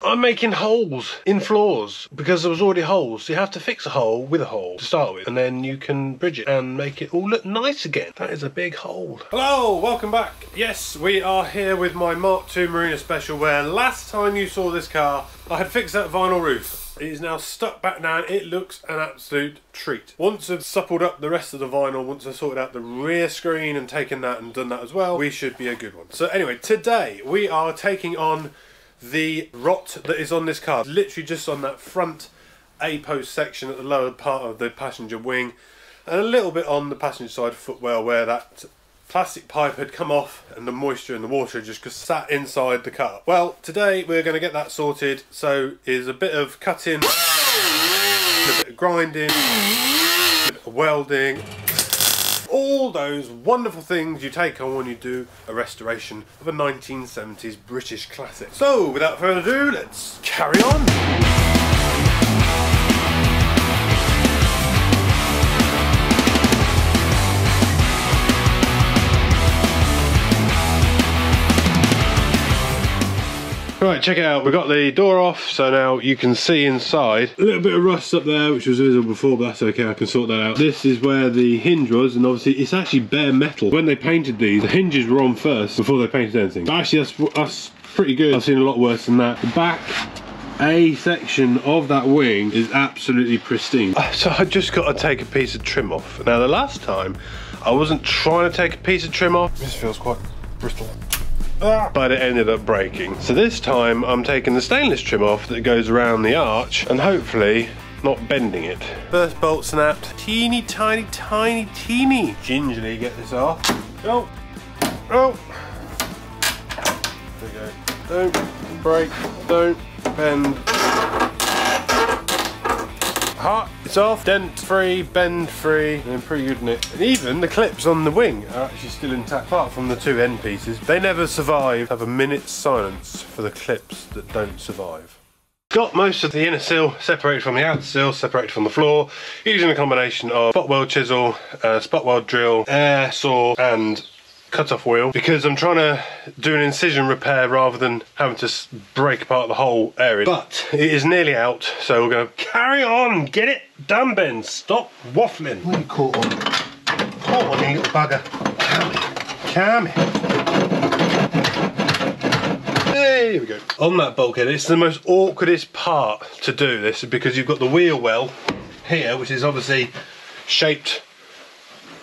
I'm making holes in floors because there was already holes. So you have to fix a hole with a hole to start with, and then you can bridge it and make it all look nice again. That is a big hole. Hello, welcome back. Yes, we are here with my Mark II Marina Special, where last time you saw this car, I had fixed that vinyl roof. It is now stuck back down. It looks an absolute treat. Once I've suppled up the rest of the vinyl, once I've sorted out the rear screen and taken that and done that as well, we should be a good one. So anyway, today we are taking on the rot that is on this car. Literally just on that front A-post section at the lower part of the passenger wing and a little bit on the passenger side footwell where that plastic pipe had come off and the moisture and the water just sat inside the car. Well, today we're going to get that sorted. So is a bit of cutting, a bit of grinding, bit of welding, those wonderful things you take on when you do a restoration of a 1970s British classic. So without further ado, let's carry on. Right, check it out. We've got the door off, so now you can see inside. A little bit of rust up there, which was visible before, but that's okay, I can sort that out. This is where the hinge was, and obviously it's actually bare metal. When they painted these, the hinges were on first before they painted anything. But actually, that's, that's pretty good. I've seen a lot worse than that. The back a section of that wing is absolutely pristine. So I just got to take a piece of trim off. Now the last time, I wasn't trying to take a piece of trim off. This feels quite bristle. But it ended up breaking. So this time I'm taking the stainless trim off that goes around the arch and hopefully not bending it. First bolt snapped. Teeny tiny, tiny, teeny. Gingerly get this off. Oh, oh. There we go. Don't break, don't bend. Hot, it's off, dent free, bend free, and pretty good in it. And even the clips on the wing are actually still intact, apart from the two end pieces. They never survive. Have a minute's silence for the clips that don't survive. Got most of the inner sill separated from the outer sill, separated from the floor, using a combination of spot weld chisel, uh, spot weld drill, air saw, and cut-off wheel because I'm trying to do an incision repair rather than having to break apart the whole area. But it is nearly out, so we're going to carry on. Get it done, Ben. Stop waffling. What are you caught on? Caught on, you little bugger. Come here. Come here. There we go. On that bulkhead, it's the most awkwardest part to do this because you've got the wheel well here, which is obviously shaped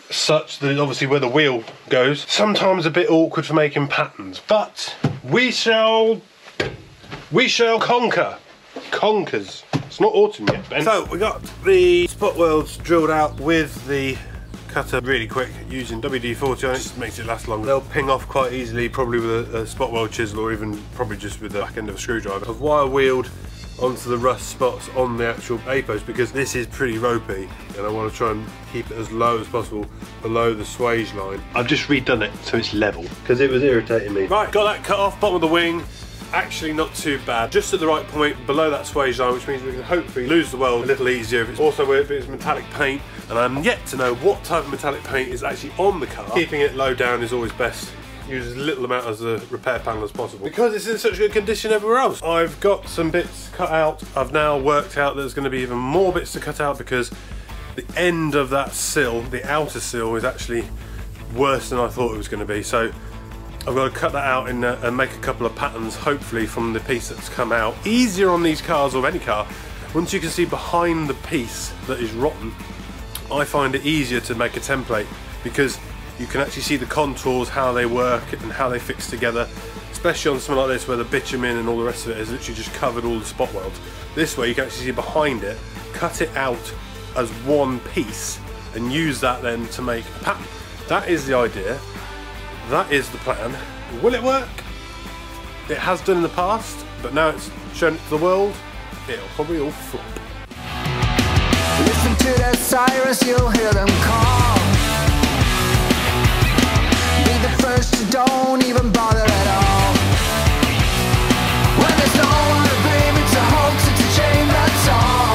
such that obviously where the wheel goes, sometimes a bit awkward for making patterns, but we shall, we shall conquer. Conquers. It's not autumn yet, Ben. So we got the spot welds drilled out with the cutter really quick using WD-40 on it, just makes it last longer. They'll ping off quite easily, probably with a, a spot weld chisel or even probably just with the back end of a screwdriver. I've wire wheeled onto the rust spots on the actual A-post because this is pretty ropey and I want to try and keep it as low as possible below the swage line. I've just redone it so it's level because it was irritating me. Right, got that cut off, bottom of the wing. Actually not too bad, just at the right point below that swage line which means we can hopefully lose the weld a little easier if it's also if it's metallic paint and I'm yet to know what type of metallic paint is actually on the car. Keeping it low down is always best use as little amount as a repair panel as possible. Because it's in such good condition everywhere else. I've got some bits cut out. I've now worked out there's going to be even more bits to cut out because the end of that sill, the outer sill, is actually worse than I thought it was going to be. So I've got to cut that out uh, and make a couple of patterns, hopefully from the piece that's come out. Easier on these cars or any car, once you can see behind the piece that is rotten, I find it easier to make a template because you can actually see the contours, how they work and how they fix together, especially on something like this where the bitumen and all the rest of it has literally just covered all the spot welds. This way you can actually see behind it, cut it out as one piece and use that then to make a pattern. That is the idea, that is the plan. Will it work? It has done in the past, but now it's shown it to the world, it'll probably all flop. Listen to the sirens, you'll hear them call the first don't even bother at all When there's no one to blame, it's a hoax, it's a chain, that's all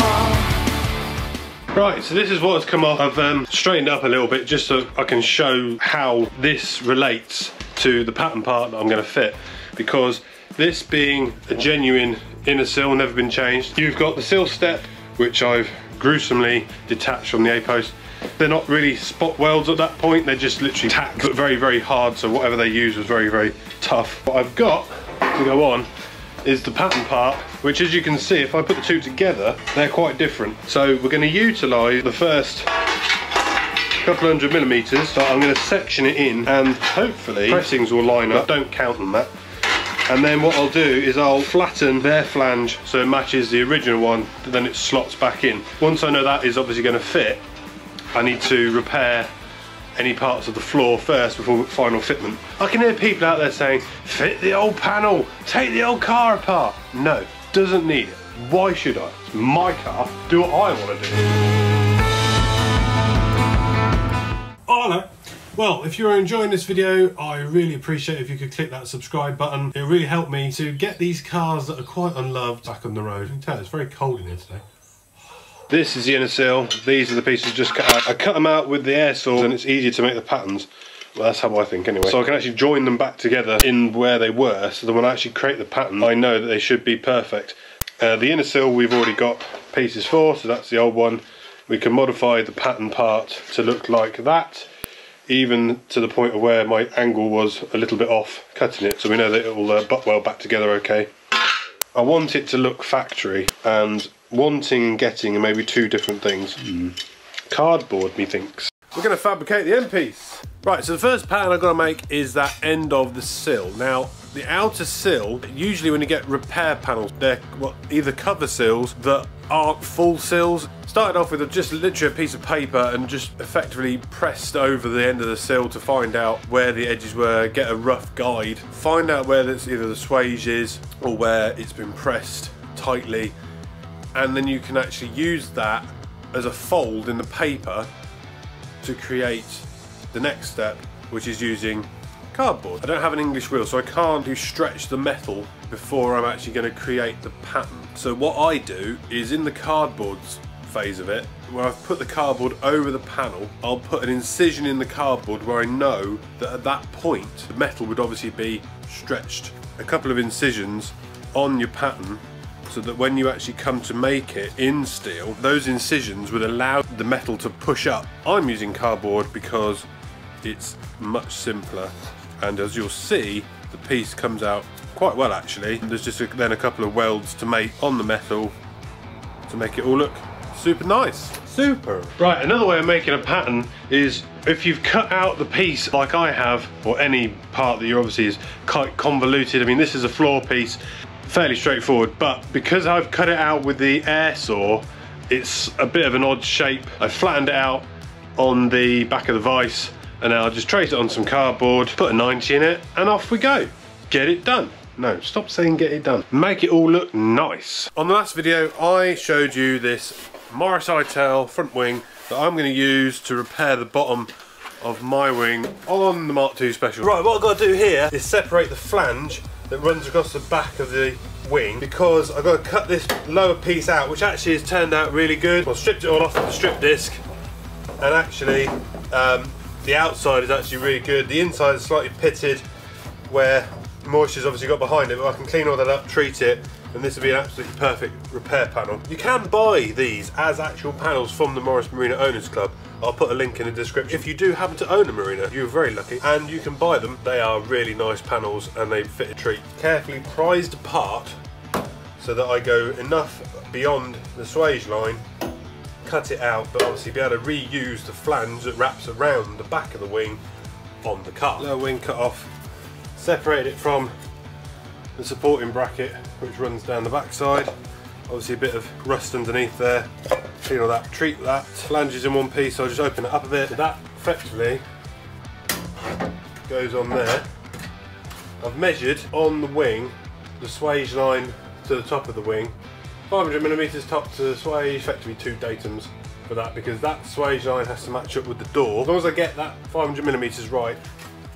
Right, so this is what has come off. I've um, straightened up a little bit just so I can show how this relates to the pattern part that I'm going to fit because this being a genuine inner sill, never been changed. You've got the sill step, which I've gruesomely detached from the A-post. They're not really spot welds at that point, they're just literally tacked, but very, very hard, so whatever they use was very, very tough. What I've got to go on is the pattern part, which as you can see, if I put the two together, they're quite different. So we're gonna utilize the first couple hundred millimeters, so I'm gonna section it in and hopefully pressings will line up, don't count on that. And then what I'll do is I'll flatten their flange so it matches the original one, then it slots back in. Once I know that is obviously gonna fit, I need to repair any parts of the floor first before final fitment. I can hear people out there saying, fit the old panel, take the old car apart. No, doesn't need it. Why should I? It's my car, do what I want to do. No. Well, if you're enjoying this video, I really appreciate if you could click that subscribe button. It really helped me to get these cars that are quite unloved back on the road. You can tell it's very cold in here today. This is the inner sill. These are the pieces just cut out. I cut them out with the air saw and it's easier to make the patterns. Well, that's how I think anyway. So I can actually join them back together in where they were, so that when I actually create the pattern, I know that they should be perfect. Uh, the inner sill we've already got pieces for, so that's the old one. We can modify the pattern part to look like that, even to the point of where my angle was a little bit off cutting it, so we know that it will uh, butt well back together okay. I want it to look factory, and wanting and getting maybe two different things. Mm. Cardboard, methinks. We're going to fabricate the end piece. Right, so the first pattern I've got to make is that end of the sill. Now, the outer sill, usually when you get repair panels, they're well, either cover sills that aren't full sills. Started off with just literally a piece of paper and just effectively pressed over the end of the sill to find out where the edges were, get a rough guide, find out where that's either the swage is or where it's been pressed tightly and then you can actually use that as a fold in the paper to create the next step which is using cardboard. I don't have an English wheel so I can't do stretch the metal before I'm actually going to create the pattern. So what I do is in the cardboard phase of it, where I've put the cardboard over the panel, I'll put an incision in the cardboard where I know that at that point the metal would obviously be stretched. A couple of incisions on your pattern so that when you actually come to make it in steel, those incisions would allow the metal to push up. I'm using cardboard because it's much simpler and as you'll see the piece comes out quite well actually. There's just a, then a couple of welds to make on the metal to make it all look super nice. Super. Right, another way of making a pattern is if you've cut out the piece like I have, or any part that you obviously is quite convoluted, I mean this is a floor piece, fairly straightforward, but because I've cut it out with the air saw, it's a bit of an odd shape. I flattened it out on the back of the vise, and now I'll just trace it on some cardboard, put a 90 in it, and off we go. Get it done. No, stop saying get it done. Make it all look nice. On the last video, I showed you this Morris Ital front wing that I'm gonna use to repair the bottom of my wing on the Mark II Special. Right, what I've got to do here is separate the flange that runs across the back of the wing because I've got to cut this lower piece out which actually has turned out really good. I stripped it all off with the strip disc and actually um, the outside is actually really good. The inside is slightly pitted where moisture's obviously got behind it but I can clean all that up, treat it and this would be an absolutely perfect repair panel. You can buy these as actual panels from the Morris Marina Owners Club. I'll put a link in the description. If you do happen to own a marina, you're very lucky, and you can buy them. They are really nice panels and they fit a treat. Carefully prized apart so that I go enough beyond the swage line, cut it out, but obviously be able to reuse the flange that wraps around the back of the wing on the car. Lower wing cut off, separate it from the supporting bracket which runs down the backside. Obviously a bit of rust underneath there. Clean all that, treat that. Flanges in one piece, so I'll just open it up a bit. That effectively goes on there. I've measured on the wing the swage line to the top of the wing. 500 millimeters top to the swage, effectively two datums for that because that swage line has to match up with the door. As long as I get that 500 millimeters right,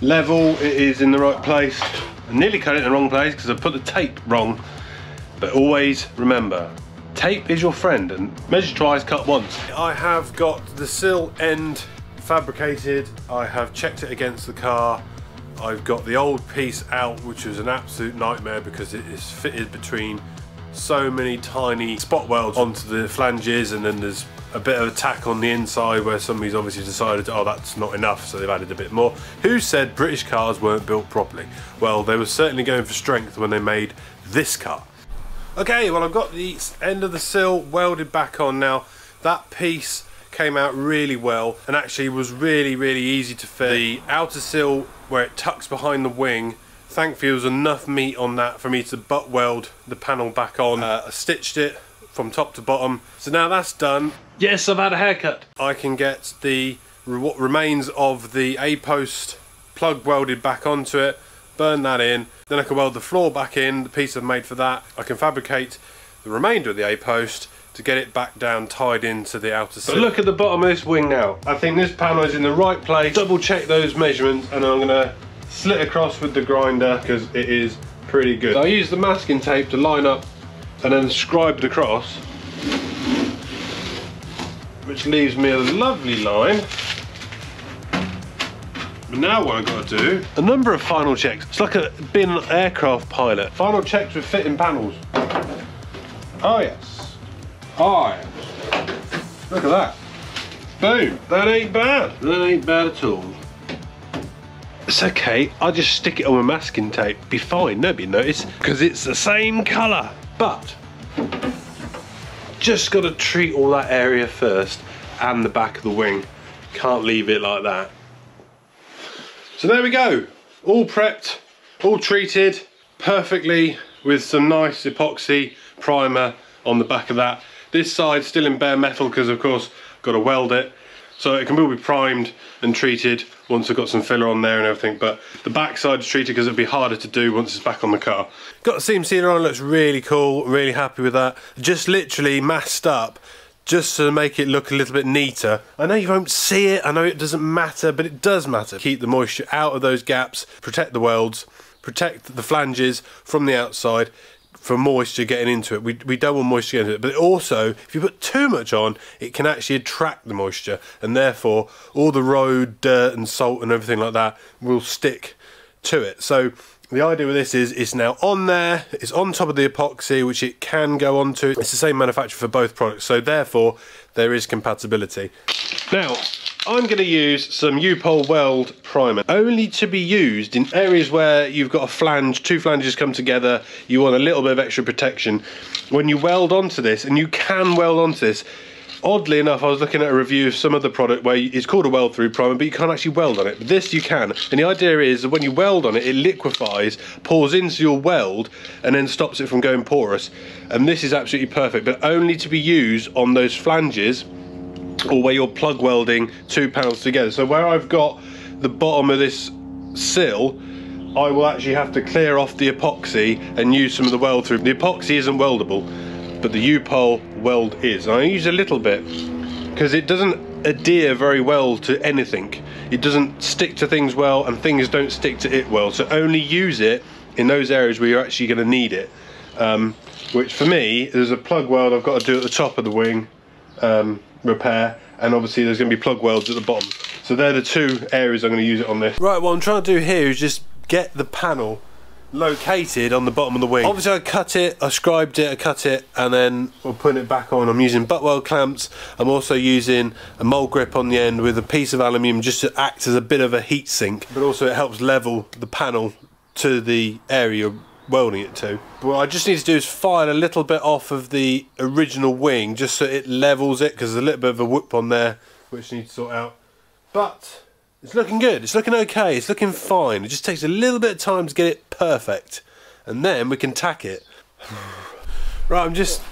level, it is in the right place. I nearly cut it in the wrong place because I put the tape wrong. But always remember, tape is your friend and measure twice, cut once. I have got the sill end fabricated. I have checked it against the car. I've got the old piece out, which was an absolute nightmare because it is fitted between so many tiny spot welds onto the flanges and then there's a bit of attack on the inside where somebody's obviously decided, oh, that's not enough, so they've added a bit more. Who said British cars weren't built properly? Well, they were certainly going for strength when they made this car. Okay, well, I've got the end of the sill welded back on now. That piece came out really well and actually was really, really easy to fit. The outer sill where it tucks behind the wing thankfully there was enough meat on that for me to butt weld the panel back on. Uh, I stitched it from top to bottom. So now that's done. Yes, I've had a haircut. I can get the what remains of the A-post plug welded back onto it, burn that in, then I can weld the floor back in, the piece I've made for that. I can fabricate the remainder of the A-post to get it back down tied into the outer But look at the bottom of this wing now. I think this panel is in the right place. Double check those measurements and I'm gonna slit across with the grinder because it is pretty good. So I use the masking tape to line up and then scribe it across which leaves me a lovely line. But now what I've got to do, a number of final checks. It's like a bin aircraft pilot. Final checks with fitting panels. Oh yes. Oh yes. Look at that. Boom. That ain't bad. That ain't bad at all. It's okay, I'll just stick it on with masking tape, be fine, nobody notice, because it's the same colour. But, just got to treat all that area first, and the back of the wing. Can't leave it like that. So there we go, all prepped, all treated perfectly with some nice epoxy primer on the back of that. This side still in bare metal because of course got to weld it so it can all be primed and treated once I've got some filler on there and everything, but the backside is treated because it'll be harder to do once it's back on the car. Got the seam sealer on, looks really cool, really happy with that. Just literally masked up just to make it look a little bit neater. I know you won't see it, I know it doesn't matter, but it does matter. Keep the moisture out of those gaps, protect the welds, protect the flanges from the outside, for moisture getting into it. We, we don't want moisture getting into it. But also, if you put too much on, it can actually attract the moisture. And therefore, all the road dirt and salt and everything like that will stick to it. So the idea with this is it's now on there, it's on top of the epoxy, which it can go onto. It's the same manufacturer for both products. So therefore, there is compatibility. Now, I'm going to use some U-POL weld primer, only to be used in areas where you've got a flange, two flanges come together, you want a little bit of extra protection. When you weld onto this, and you can weld onto this, oddly enough, I was looking at a review of some other product where it's called a weld through primer, but you can't actually weld on it. But this you can. And the idea is that when you weld on it, it liquefies, pours into your weld, and then stops it from going porous. And this is absolutely perfect, but only to be used on those flanges or where you're plug welding two panels together. So where I've got the bottom of this sill, I will actually have to clear off the epoxy and use some of the weld through. The epoxy isn't weldable, but the U-POL weld is. And I use a little bit because it doesn't adhere very well to anything. It doesn't stick to things well and things don't stick to it well. So only use it in those areas where you're actually going to need it. Um, which for me, there's a plug weld I've got to do at the top of the wing um, repair and obviously there's going to be plug welds at the bottom. So they're the two areas I'm going to use it on this. Right, what I'm trying to do here is just get the panel located on the bottom of the wing. Obviously I cut it, I scribed it, I cut it, and then we're putting it back on. I'm using butt weld clamps. I'm also using a mole grip on the end with a piece of aluminium just to act as a bit of a heat sink, but also it helps level the panel to the area welding it to. What I just need to do is file a little bit off of the original wing just so it levels it because there's a little bit of a whoop on there which needs to sort out. But it's looking good, it's looking okay, it's looking fine. It just takes a little bit of time to get it perfect and then we can tack it. right, I'm just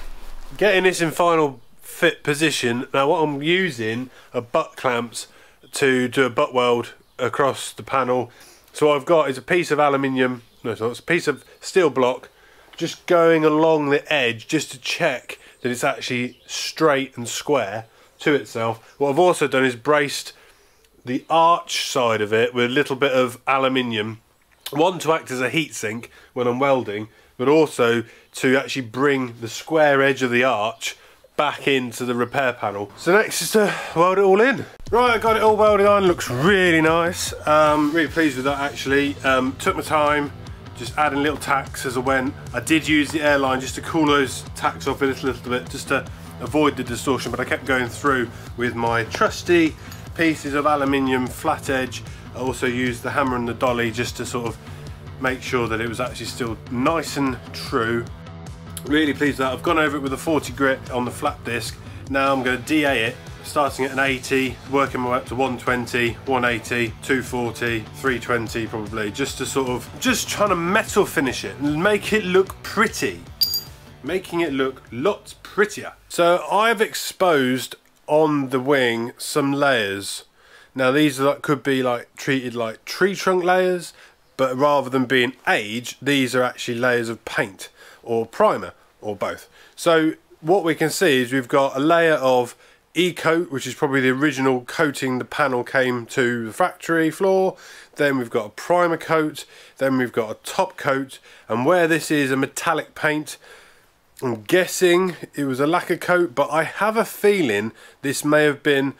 getting this in final fit position. Now what I'm using are butt clamps to do a butt weld across the panel. So what I've got is a piece of aluminium no it's not, it's a piece of steel block just going along the edge just to check that it's actually straight and square to itself. What I've also done is braced the arch side of it with a little bit of aluminium. One to act as a heatsink when I'm welding, but also to actually bring the square edge of the arch back into the repair panel. So next is to weld it all in. Right, I got it all welded on, looks really nice. Um, really pleased with that actually. Um, took my time, just adding little tacks as I went. I did use the airline just to cool those tacks off a little, little bit, just to avoid the distortion, but I kept going through with my trusty pieces of aluminium flat edge. I also used the hammer and the dolly just to sort of make sure that it was actually still nice and true. Really pleased that. I've gone over it with a 40 grit on the flat disc. Now I'm going to DA it, starting at an 80, working my way up to 120, 180, 240, 320 probably, just to sort of, just trying to metal finish it and make it look pretty. Making it look lots prettier. So I've exposed on the wing some layers. Now these could be like treated like tree trunk layers, but rather than being age, these are actually layers of paint or primer or both. So what we can see is we've got a layer of e-coat which is probably the original coating the panel came to the factory floor then we've got a primer coat then we've got a top coat and where this is a metallic paint I'm guessing it was a lacquer coat but I have a feeling this may have been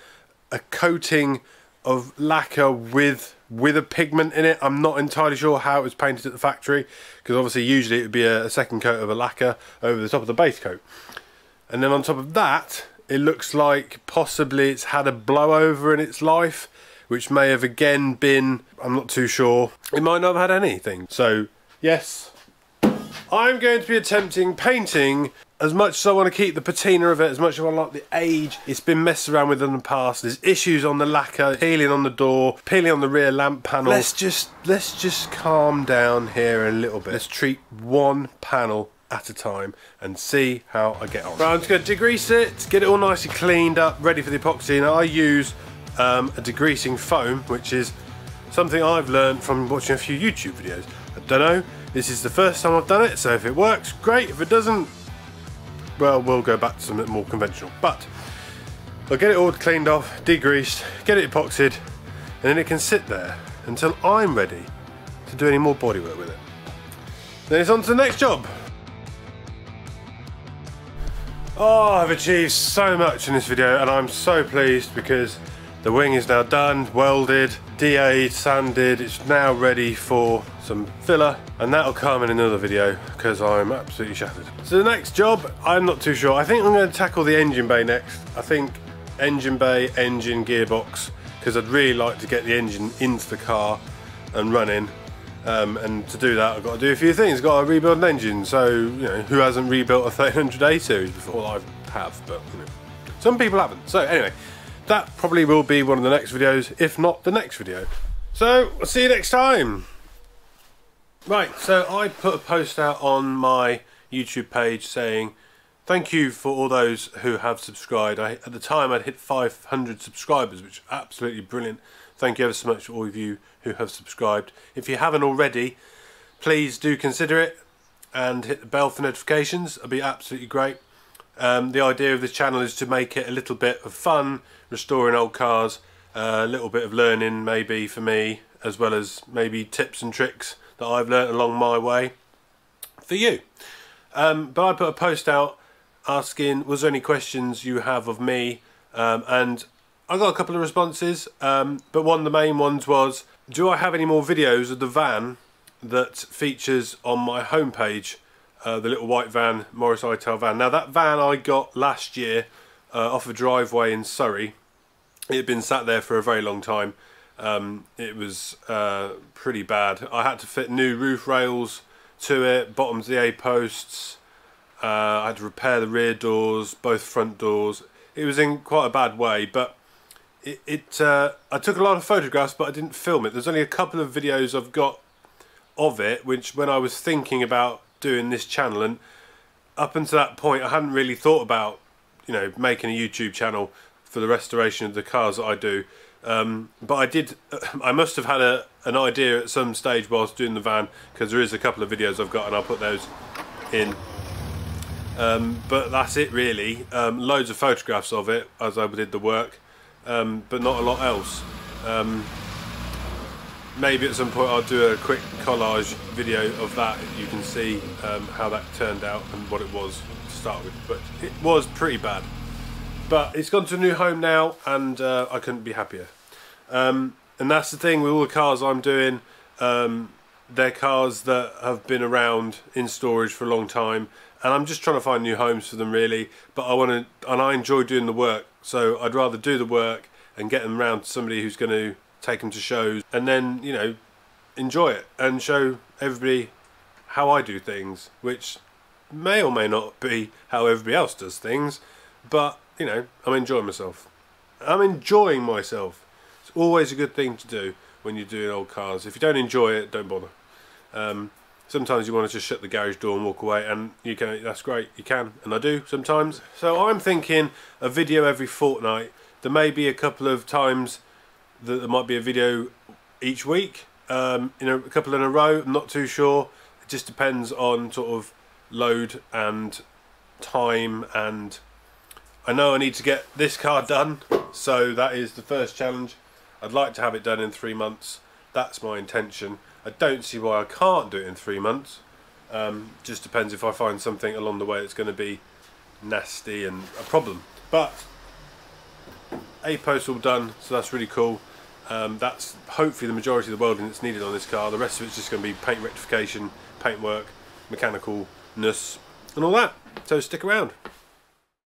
a coating of lacquer with with a pigment in it. I'm not entirely sure how it was painted at the factory because obviously usually it would be a, a, second coat of a lacquer over the top of the base coat. And then on top of that, it looks like possibly it's had a blowover in its life, which may have again been, I'm not too sure, it might not have had anything. So yes, I'm going to be attempting painting as much as I want to keep the patina of it, as much as I like the age, it's been messed around with in the past. There's issues on the lacquer, peeling on the door, peeling on the rear lamp panel. Let's just let's just calm down here a little bit. Let's treat one panel at a time and see how I get on. Right, I'm just going to degrease it, get it all nicely cleaned up, ready for the epoxy. Now I use um, a degreasing foam, which is something I've learned from watching a few YouTube videos. I don't know, this is the first time I've done it, so if it works, great. If it doesn't, well, we'll go back to something more conventional. But I'll get it all cleaned off, degreased, get it epoxied, and then it can sit there until I'm ready to do any more bodywork with it. Then it's on to the next job. Oh, I've achieved so much in this video and I'm so pleased because the wing is now done, welded, DA'd, sanded, it's now ready for some filler and that'll come in another video because I'm absolutely shattered. So the next job, I'm not too sure. I think I'm going to tackle the engine bay next. I think engine bay, engine, gearbox because I'd really like to get the engine into the car and running um, and to do that I've got to do a few things. I've got to rebuild an engine so you know who hasn't rebuilt a 1300A series before? Well, I have but you know, some people haven't. So anyway that probably will be one of the next videos if not the next video. So I'll see you next time. Right, so I put a post out on my YouTube page saying thank you for all those who have subscribed. I, at the time I'd hit 500 subscribers, which absolutely brilliant. Thank you ever so much for all of you who have subscribed. If you haven't already, please do consider it and hit the bell for notifications. It'll be absolutely great. Um, the idea of this channel is to make it a little bit of fun, restoring old cars, uh, a little bit of learning maybe for me, as well as maybe tips and tricks that I've learnt along my way for you. Um, but I put a post out asking was there any questions you have of me um, and I got a couple of responses um, but one of the main ones was do I have any more videos of the van that features on my homepage uh, the little white van Morris Ital van now that van I got last year uh, off a driveway in Surrey it had been sat there for a very long time um, it was uh, pretty bad. I had to fit new roof rails to it, bottoms of the A posts. Uh, I had to repair the rear doors, both front doors. It was in quite a bad way, but it. it uh, I took a lot of photographs, but I didn't film it. There's only a couple of videos I've got of it, which when I was thinking about doing this channel, and up until that point, I hadn't really thought about, you know, making a YouTube channel for the restoration of the cars that I do. Um, but I did, I must have had a, an idea at some stage whilst doing the van because there is a couple of videos I've got and I'll put those in. Um, but that's it really. Um, loads of photographs of it as I did the work, um, but not a lot else. Um, maybe at some point I'll do a quick collage video of that. You can see um, how that turned out and what it was to start with. But it was pretty bad. But it's gone to a new home now, and uh, I couldn't be happier. Um, and that's the thing with all the cars I'm doing. Um, they're cars that have been around in storage for a long time, and I'm just trying to find new homes for them, really. But I want to, and I enjoy doing the work, so I'd rather do the work and get them around to somebody who's going to take them to shows, and then you know enjoy it and show everybody how I do things, which may or may not be how everybody else does things, but you know I'm enjoying myself. I'm enjoying myself. It's always a good thing to do when you're doing old cars. If you don't enjoy it, don't bother. Um, sometimes you want to just shut the garage door and walk away, and you can. That's great, you can, and I do sometimes. So I'm thinking a video every fortnight. There may be a couple of times that there might be a video each week, um, in a, a couple in a row. I'm not too sure. It just depends on sort of load and time and I know I need to get this car done so that is the first challenge I'd like to have it done in three months that's my intention I don't see why I can't do it in three months. Um, just depends if I find something along the way that's going to be nasty and a problem. But a post all done so that's really cool. Um, that's hopefully the majority of the welding that's needed on this car. The rest of it's just going to be paint rectification paint work mechanicalness and all that. So stick around